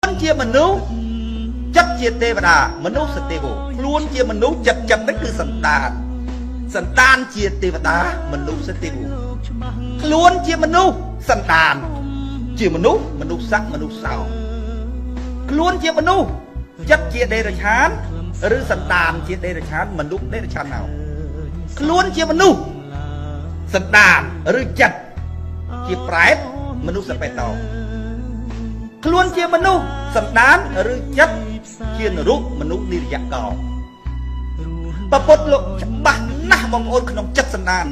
ខ្លួនជាមនុស្សចិត្តជាទេវតាមនុស្សសទេវខ្លួនជាមនុស្សចិត្តចិត្តនេះគឺសន្តានសន្តានជាទេវតាមនុស្សសទេវខ្លួនជាមនុស្សសន្តាន ជាមនុស្សមនុស្សស័កមនុស្សសោខ្លួនជាមនុស្សចិត្តជាដេរឆានឬសន្តានជាដេរឆានមនុស្សដេរឆានណៅខ្លួនជាមនុស្សសន្តានឬចិត្តជាប្រែតមនុស្សសបេតោ ខ្លួនជាមនុស្សសន្តានឬចិត្តជានរុមនុស្សនិរយកោពពុទ្ធលោកច្បាស់ណាស់បងប្អូនក្នុងចិត្តសន្តាន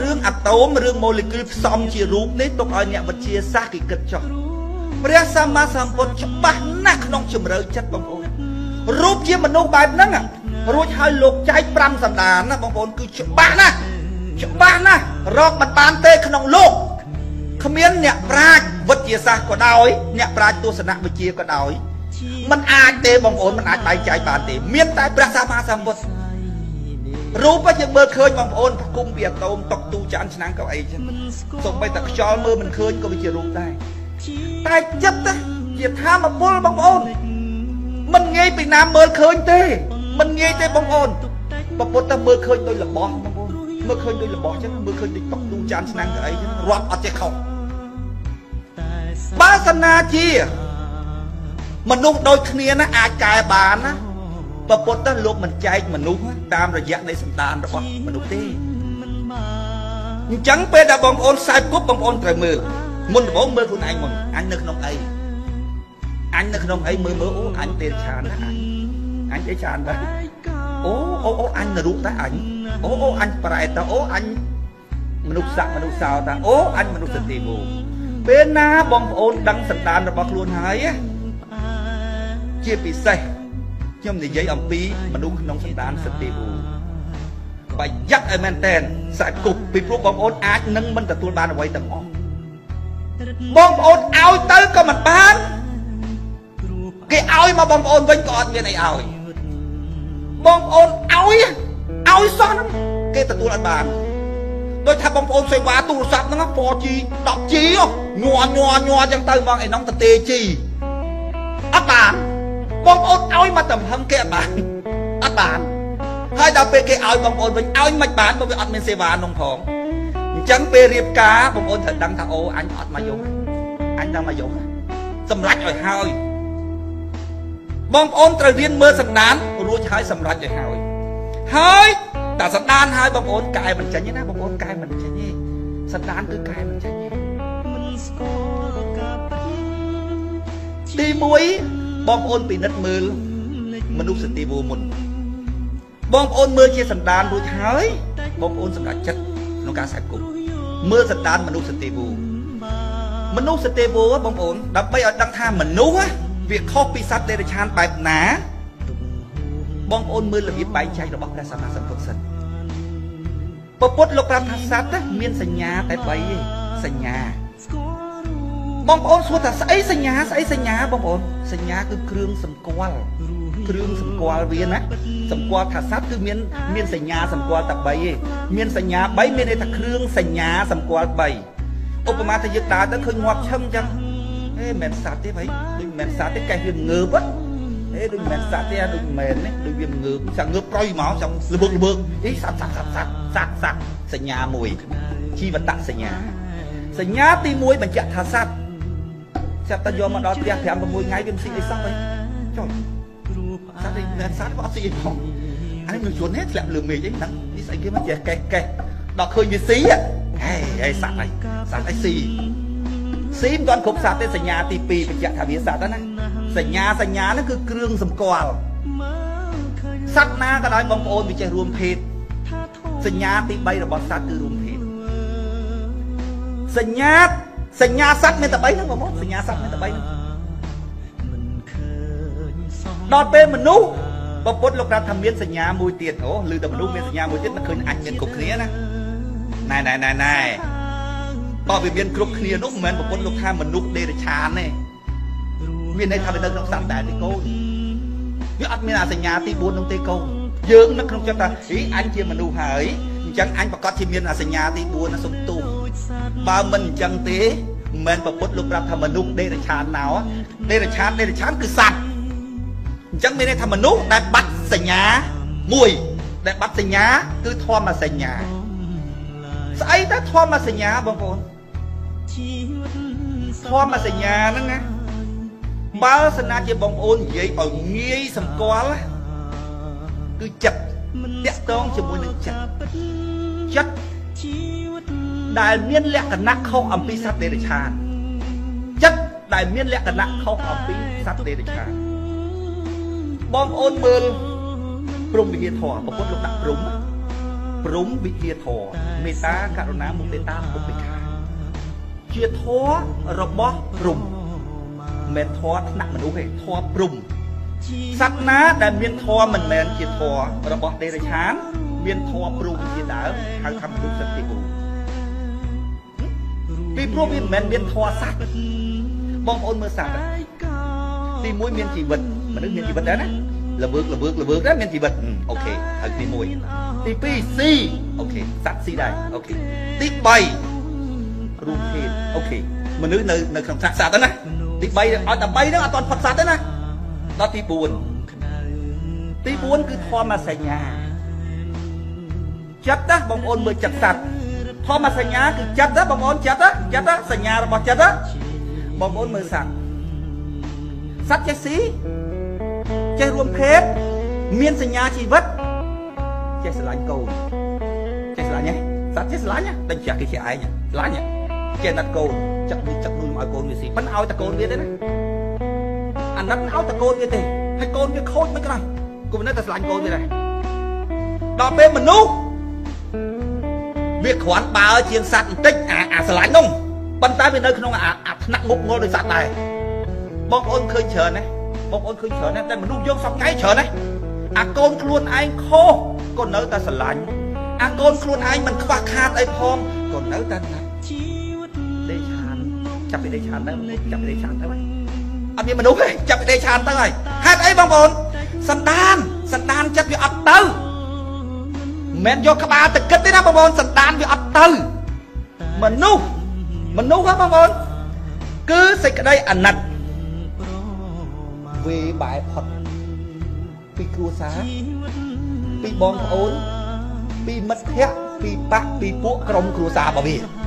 រឿងអាតូមរឿងម៉ូលេគុលផ្សំជារូបនេះទុកឲ្យអ្នកវិទ្យាសាស្ត្រគេគិតចុះព្រះសម្មាសម្ពុទ្ធច្បាស់ណាស់ក្នុងជំរឿចិត្តបងប្អូនរូបជាមនុស្សបែបហ្នឹងរួចហើយលោកចែក5សន្តានណាបងប្អូនគឺច្បាស់ណាស់ច្បាស់ណាស់រកមិនបានទេក្នុងលោក គ្មានអ្នកប្រាជ្ញវិទ្យាសាស្ត្រក៏ដោយអ្នកប្រាជ្ញទស្សនវិជ្ជាក៏ដោយมันអាចទេបងប្អូនมันអាចបែងចែកបានទេមានតែព្រះសម្មាសម្ពុទ្ធរូបយើងមើលឃើញបងប្អូនប្រគុំពីអាតូមតុកទូចានឆ្នាំងកៅអីចឹងសូម្បីតែខ្យល់មើលមិនឃើញក៏វាជារូបដែរតែចិត្តជាធម្មពលបងប្អូនមិនងាយពីណាមើលឃើញទេមិនងាយទេបងប្អូនពពុទ្ធតែមើលឃើញដោយរបស់បងប្អូនមើលឃើញដូចរបស់ចឹងមើលឃើញដូចតុកទូចានឆ្នាំងកៅអីចឹងរាប់អត់ចេះខុស បាសនាជា មនុស្សដូចគ្នាណាអាចកែបានណាពពុទ្ធទៅលោកមិនចែកមនុស្សតាមរយៈនៃសន្តានរបស់មនុស្សទេអញ្ចឹងពេលដែលបងប្អូនខ្សែគប់បងប្អូនត្រូវមើលមុនដំបូងមើលខ្លួនឯងមុនអញនៅក្នុងអីអញនៅក្នុងអីមើលមើលអូអញទេឆានណាអញអញទេឆានដែរអូអូអូអញនរុតែអញអូអូអញប្រែតអូអញមនុស្សស័កមនុស្សសោតាអូអញមនុស្សសតិវោ ពេលណាបងប្អូនដឹងសន្តានរបស់ខ្លួនហើយជាពិសេសខ្ញុំនិយាយអំពីមនុស្សក្នុងសន្តានសតិវោប្រយ័ត្នឲ្យមែនតែនសាច់គប់ពីព្រោះបងប្អូនអាចនឹងមិនទទួលបានអ្វីទាំងអស់បងប្អូនឲ្យទៅក៏មិនបានគេឲ្យមកបងប្អូនវិញក៏អត់មានអីឲ្យបងប្អូនឲ្យឲ្យសោះហ្នឹងគេទទួលអត់បាន ដូចថាបងប្អូនសេវាទូរស័ព្ទហ្នឹង 4G 10G ញ័រញ័រញ័រចឹងទៅមកឯនោះទៅទេ G អត់បានបងប្អូនឲ្យមកតំហឹងគេអត់បានអត់បានហើយដល់ពេលគេឲ្យបងប្អូនវិញឲ្យមិនបានបើវាអត់មានសេវានោះផងអញ្ចឹងពេលរៀបការបងប្អូនត្រូវដឹងថាអូអញអត់មកយកអញដល់មកយកសម្រេចឲ្យហើយបងប្អូនត្រូវរៀនមើលសណ្ដានរួចហើយសម្រេចឲ្យហើយហើយ តែសណ្ដានហើយបងប្អូនកែមិនចេញទេណាបងប្អូនកែមិនចេញទេសណ្ដានគឺកែមិនចេញទេទី1បងប្អូនពិនិត្យមើលមនុស្សសតិវោមុនបងប្អូនមើលជាសណ្ដានរួចហើយបងប្អូនសម្រេចចិត្តក្នុងការខ្សែគប់មើលសណ្ដានមនុស្សសតិវោមនុស្សសតិវោបងប្អូនដើម្បីឲ្យដឹងថាមនុស្សវាខុសពីសត្វដេរឆានបែបណា បងប្អូនមើលរបៀបបែងចែករបស់ព្រះសម្មាសម្ពុទ្ធសិនពពុទ្ធលោកប្រាប់ថាសត្វមានសញ្ញាតែ3ឯងសញ្ញាបងប្អូនសួរថាស្អីសញ្ញាស្អីសញ្ញាបងប្អូនសញ្ញាគឺគ្រឿងសម្គាល់គ្រឿងសម្គាល់វាណាសម្គាល់ថាសត្វគឺមានមានសញ្ញាសម្គាល់តែ3ឯងមានសញ្ញា3មានន័យថាគ្រឿងសញ្ញាសម្គាល់3ឧបមាថាយើងដើរទៅឃើញងាប់ឈឹងអញ្ចឹងហេមិនមែនសត្វទេ ભાઈ ដូចមិនមែនសត្វទេកែវាងើបហេ ដូចមិនមែនសត្វទេដូចមិនមែននេះដូចវាងើបចាំងើបប្រយមកចាំលវើកលវើកអីសត្វសត្វសត្វសត្វសត្វសត្វសញ្ញាមួយជីវតសញ្ញាសញ្ញាទី1បញ្ជាក់ថាសត្វចាប់តែយកមកដល់ផ្ទះ5 6ថ្ងៃវាមិនស៊ីអីសោះវិញចុះសត្វនេះមិនសត្វក៏អត់ស៊ីអីផងអានេះមនុស្សយន្តទេធ្លាក់លើមេឃអីហ្នឹងនេះស្អីគេមកចេះកេះកេះដល់ឃើញវាស៊ីហេហេសត្វអីសត្វអីស៊ីស៊ីមិនទាន់គ្រប់សត្វទេសញ្ញាទី2បញ្ជាក់ថាវាសត្វណា សញ្ញាសញ្ញាហ្នឹងគឺគ្រឿងសម្គាល់សត្វណាក៏ដោយបងប្អូនវាចេះរួមភេទសញ្ញាទី3របស់សត្វគឺរួមភេទសញ្ញាសញ្ញាសត្វមានតែ3ហ្នឹងបងប្អូនសញ្ញាសត្វមានតែ3ហ្នឹងដល់ពេលមនុស្សពពុទ្ធលោកប្រាប់ថាមានសញ្ញាមួយទៀតអូឬតែមនុស្សមានសញ្ញាមួយទៀតមិនឃើញអញមានគ្រប់គ្នាណាណែណែណែណែតើវាមានគ្រប់គ្នានោះមិនមែនពពុទ្ធលោកថាមនុស្សដេរឆានទេ មានន័យថាវានៅក្នុងសត្វដែរទេកូនវាអត់មានអាសញ្ញាទី4នោះទេកូនយើងនៅក្នុងចិត្តថាអីអញជាមនុស្សហើយអញ្ចឹងអញប្រកាសជាមានអាសញ្ញាទី4ណាសុំទូបើមិនអញ្ចឹងទេមិនមែនប្រពុតលោកប្រាប់ថាមនុស្សដេរឆានណោដេរឆានដេរឆានគឺសត្វអញ្ចឹងមានន័យថាមនុស្សដែលបាត់សញ្ញាមួយដែលបាត់សញ្ញាគឺធម្មសញ្ញាស្អីទៅធម្មសញ្ញាបងប្អូនធម្មសញ្ញាហ្នឹងណា បើសិនណាជាបងប្អូននិយាយឲ្យងាយសម្គាល់គឺចិត្តតាក់ទងជាមួយនឹងចិត្តចិត្តដែលមានលក្ខណៈខុសអំពីសត្វដេរឆានចិត្តដែលមានលក្ខណៈខុសអំពីសត្វដេរឆានបងប្អូនមើលព្រំវិហារធម៌ប្រពុតលោកដាក់ព្រំព្រំវិហារធម៌មេត្តាករុណាមុទិតាឧបេក្ខាជាធម៌របស់ព្រំ មិនធម៌ថ្នាក់មនុស្សទេធម៌ព្រំសត្វណាដែលមានធម៌មិនមែនជាធម៌របស់ទេរឆាន មានធម៌ព្រំជាដើមហៅថាមនុស្សសត្វទី4ពីព្រោះវាមិនមែនមានធម៌សត្វបងប្អូនមើលសត្វទី1មានជីវិតមនុស្សមានជីវិតដែរណាល្វើកល្វើកល្វើកដែរមានជីវិតokហើយទី1ទី2ស៊ី ok សត្វស៊ីដែរ ok ទី3រូបភេទ ok មនុស្សនៅនៅក្នុងសត្វសត្វណា ទី3ឲ្យតែ3ហ្នឹងអត់ទាន់ផុតសត្វទេណាដល់ទី4ទី4គឺធម្មសញ្ញាចិត្តណាបងប្អូនមើលចិត្តសត្វធម្មសញ្ញាគឺចិត្តណាបងប្អូនចិត្តណាចិត្តណាសញ្ញារបស់ចិត្តណាបងប្អូនមើលសត្វសត្វចេះស៊ីចេះរួមភេទមានសញ្ញាជីវិតចេះស្រឡាញ់កូនចេះស្រឡាញ់ហ៎សត្វចេះស្រឡាញ់តែចាក់គេជាឯងស្រឡាញ់ចេះណាត់កូន ចាក់វាចាក់នួយមកឲ្យកូនវាស៊ីប៉ិនឲ្យតែកូនវាទេណាអាណិតឲ្យតែកូនវាទេហើយកូនវាខូចមិនក្រោះគំនិតតែស្រឡាញ់កូនវាដែរដល់ពេលមនុស្សវាគ្រាន់បើជាងសត្វបន្តិចអាអាស្រឡាញ់នោះប៉ុន្តែវានៅក្នុងអាថ្នាក់ងប់ងល់ដោយសត្វដែរបងប្អូនឃើញច្រើនណាបងប្អូនឃើញច្រើនណាស់តែមនុស្សយើងសពថ្ងៃច្រើនណាស់អាកូនខ្លួនឯងខុសក៏នៅតែស្រឡាញ់អាកូនខ្លួនឯងមិនខ្វះខាតអីផងក៏នៅតែណាជីវិតដេឆាន ចាប់ពីដេឆានទៅចាប់ពីដេឆានទៅហើយអត់មានមនុស្សទេចាប់ពីដេឆានទៅហើយហេតុអីបងប្អូនសន្តានសន្តានចិត្តវាអត់ទៅមិនយកក្បាលទៅគិតទេណាបងប្អូនសន្តានវាអត់ទៅមនុស្សមនុស្សហ៎បងប្អូនគឺសេចក្តីអាណិតវេបែផុតពីគ្រួសារពីបងប្អូនពីមិត្តភ័ក្តិពីបាក់ពីពួកក្រុមគ្រួសាររបស់វា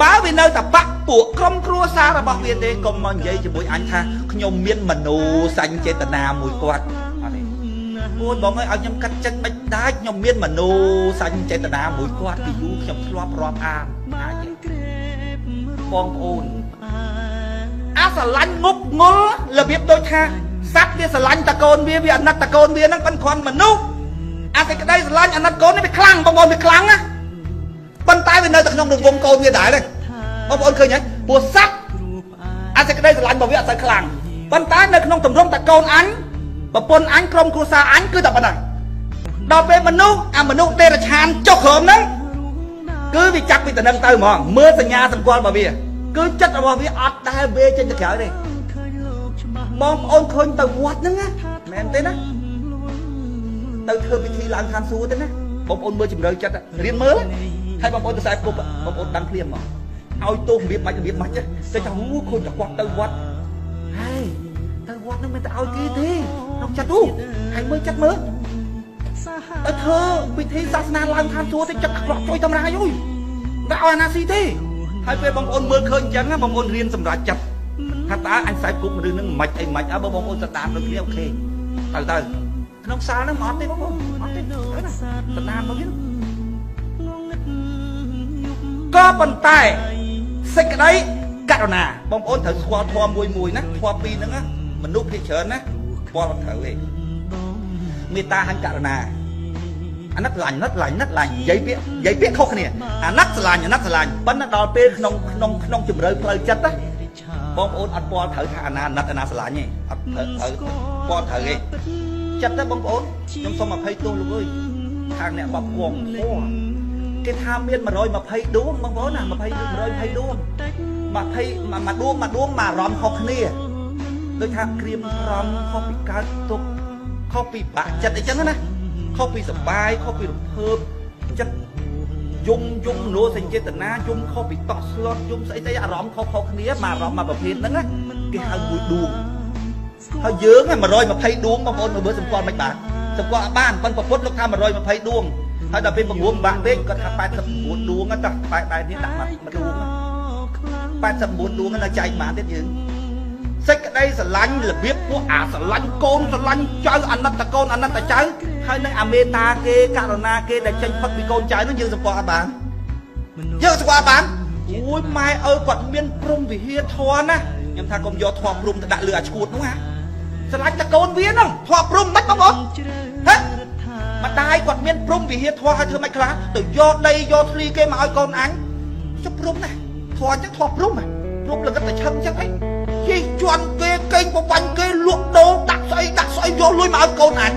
បើវានៅតែបាក់ពួកក្រុមគ្រួសាររបស់វាទេកុំមកនិយាយជាមួយអញថាខ្ញុំមានមនោសញ្ចេតនាមួយគាត់អត់ទេអូនបងអើយឲ្យខ្ញុំកាត់ចិត្តមិនដាច់ខ្ញុំមានមនោសញ្ចេតនាមួយគាត់ពីយូរខ្ញុំធ្លាប់រាប់អានអាចបងប្អូនអាស្រឡាញ់ងប់ងល់របៀបដូចថាសត្វវាស្រឡាញ់តកូនវាវាអាណិតតកូនវាហ្នឹងមិនគ្រាន់មនុស្សអាសេចក្តីស្រឡាញ់អាណិតកូននេះវាខ្លាំងបងប្អូនវាខ្លាំងណា ប៉ុន្តែវានៅតែក្នុងរង្វង់កូនវាដែរទេបងប្អូនឃើញហើយព្រោះសត្វអាសេចក្តីស្រឡាញ់របស់វាអត់សូវខ្លាំងប៉ុន្តែនៅក្នុងទម្រង់តកូនអញប្រពន្ធអញក្រុមគ្រួសារអញគឺតែប៉ុណ្ណឹងដល់ពេលមនុស្សអាមនុស្សទេរឆានចុះក្រោមហ្នឹងគឺវាចាប់ពីតំណឹងទៅហ្មងមើលសញ្ញាសម្គាល់របស់វា គឺចិត្តរបស់វាអត់ដែលវេចេញទៅក្រៅទេបងប្អូនឃើញទៅវត្តហ្នឹងណាមែនទេណាទៅធ្វើពិធីឡើងឋានសួគ៌ទេណាបងប្អូនមើលជំរឿចិត្តរៀនមើល ហើយបងប្អូនទៅខ្សែគប់បងប្អូនដឹងភ្លាមមកឲ្យទោសរបៀបមិនរបៀបមិនទេតែថាហូឃើញតែគាត់ទៅវត្តហើយទៅវត្តហ្នឹងមិនទៅឲ្យគេទេក្នុងចិត្តទូហើយមើលចិត្តមើលទៅធ្វើពិធីសាសនាឡើងឋានសួគ៌ទេចិត្តអាក្រក់ជួយតម្រាយអើយមិនឲ្យអាណាស៊ីទេហើយពេលបងប្អូនមើលឃើញអញ្ចឹងបងប្អូនរៀនសម្រាប់ចិត្តថាតើអញខ្សែគប់ឬនឹងមិនអីមិនអើបើបងប្អូនស្ដាប់ដូចគ្នាអូខេទៅទៅក្នុងសាលហ្នឹងអត់ទេបងប្អូនអត់ទេទៅណាស្ដាប់មកវិញ ក៏ប៉ុន្តែសេចក្តីករុណាបងប្អូនត្រូវស្គាល់ធម៌មួយមួយណាធម៌ពីរហ្នឹងមនុស្សភាគច្រើនណាស្គាល់អត់ត្រូវទេមេត្តាហិង្សករុណាអាណិតស្រឡាញ់ណិតស្រឡាញ់ណិតស្រឡាញ់និយាយពាក្យនិយាយពាក្យខុសគ្នាអាណិតស្រឡាញ់អាណិតស្រឡាញ់ប៉ុន្តែដល់ពេលក្នុងក្នុងក្នុងជំរឿផ្លូវចិត្តណាបងប្អូនអត់ពាល់ត្រូវថាអាណាណិតអាណាស្រឡាញ់ទេអត់ត្រូវត្រូវពាល់ត្រូវទេចិត្តទៅបងប្អូនខ្ញុំសូមអភ័យទោសលោកអើយខាងអ្នកបបគំធម៌ គេថាមាន120ដួងបងប្អូនណា20 120ដួង20មួយដួងមួយដួងមួយអារម្មណ៍ខុសគ្នាដូចថាក្រៀមក្រំខុសពីកើតទុកខុសពីបាក់ចិត្តអីចឹងណាខុសពីសបាយខុសពីរំភើបចិត្តយំយំមនោសញ្ចេតនាយំខុសពីតោះស្លុតយំស្អីស្អីអារម្មណ៍ខុសខុសគ្នាមកអារម្មណ៍មកប្រភេទហ្នឹងណាគេហៅមួយដួងហើយយើងហ្នឹង120ដួងបងប្អូនមើលសម្គាល់មិនបានសម្គាល់អត់បានប៉ុន្តែពុទ្ធលោកថា120ដួង ហើយដល់ពេលបង្រួមបាក់ពេកគាត់ថា89ដួងហ្នឹងតោះបែបបែបនេះដាក់មកដួង89ដួងហ្នឹងចែកបានទៀតយើងសេចក្តីស្រឡាញ់របៀបពួកអាស្រឡាញ់កូនស្រឡាញ់ចៅអាណិតតកូនអាណិតតចៅហើយនឹងអាមេតាគេករណាគេដែលចេញផុតពីកូនចៅនោះយើងសម្គាល់អត់បានយើងសម្គាល់អត់បានអូយម៉ែឪគាត់មានព្រំវិហារធរណាខ្ញុំថាកុំយកធរព្រំទៅដាក់លើអាឈួតនោះណាស្រឡាញ់តកូនវាហ្នឹងធរព្រំមិនបងប្អូនហ៎ ម្ដាយគាត់មានព្រំវិហារធរឲ្យធ្វើមិនខ្លះទៅយកដីយកធ្លីគេមកឲ្យកូនអញចុះព្រំណាធរអញ្ចឹងធរព្រំណាព្រំលឹកតែឆឹងអញ្ចឹងអីជិះជន់គេកេងបបាញ់គេលក់ដូរដាក់ស្អីដាក់ស្អីយកលុយមកឲ្យកូនអញ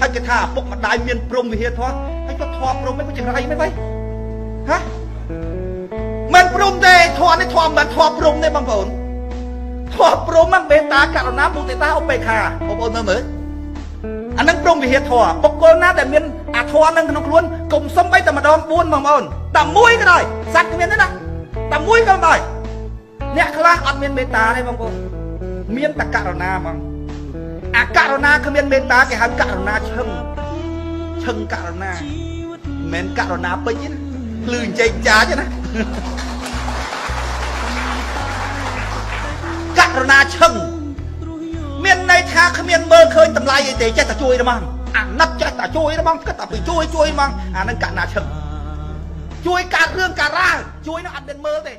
ហើយគេថាឪពុកម្ដាយមានព្រំវិហារធរហើយគាត់ធរព្រំមិនចង្រៃមិនបៃហ៎មិនព្រំទេធរនេះធរមិនធរព្រំទេបងប្អូនធរព្រំហ្នឹងមេត្តាករុណាមុទិតាឧបេក្ខាបងប្អូនមើលមើល អានឹងព្រំវិហារធរបុគ្គលណាដែលមានអាធរនឹងក្នុងខ្លួនកុំសំបីតែម្ដង4បងប្អូនតែមួយក៏ដោយសត្វគ្មានទេណាតែមួយក៏មិនដោយអ្នកខ្លះអត់មានមេត្តាទេបងប្អូនមានតែករុណាហ្មងអាករុណាគ្មានមេត្តាគេហៅករុណាឈឹងឈឹងករុណាមិនមែនករុណាពេញទេណាភ្លឺចេញចាចទេណាករុណាឈឹង មានន័យថាគ្មានមើលឃើញតម្លៃអីទេចេះតែជួយហ្មងអាណិតចេះតែជួយហ្មងគិតតែពីជួយជួយហ្មងអានឹងករុណាឈឹងជួយកាត់រឿងការ៉ាជួយនោះអត់មានមើលទេ